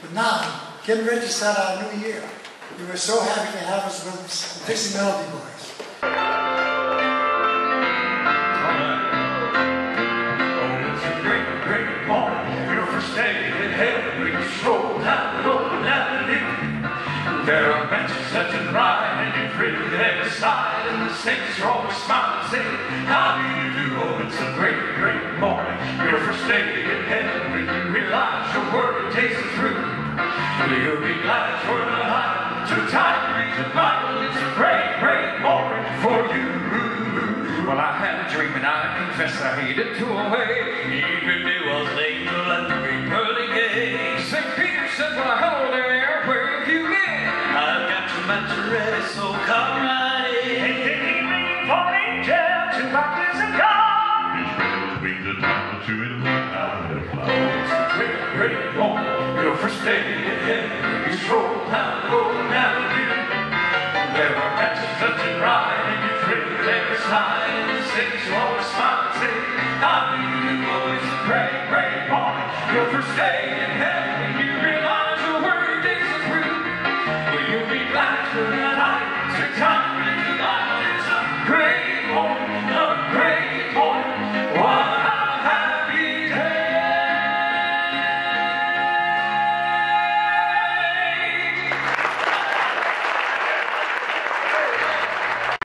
But now, getting ready to start our new year, we were so happy to have us with us, the Dixie Melody Boys. There are benches set and ride, and you've ridden every side, and the saints are always smiling, saying, How do you do? Oh, it's a great, great morning. Your first day in heaven, when you realize your word tastes through. You'll be glad it's worth the hype. Too tired to read the Bible. It's a great, great morning for you. Well, I had a dream and I confess I hated to away. Even it was angel at the great pearly. St. Peter said, Well, hello there, where have you been? I've got your match ready, so come right in. Hey, taking me for an angel to baptize God. His red wings are down to in one out of it's a great, great morning. Heaven. You stroll down the Golden Avenue. There are matches left and right, and you with every. And the city's always smile say, How do you do?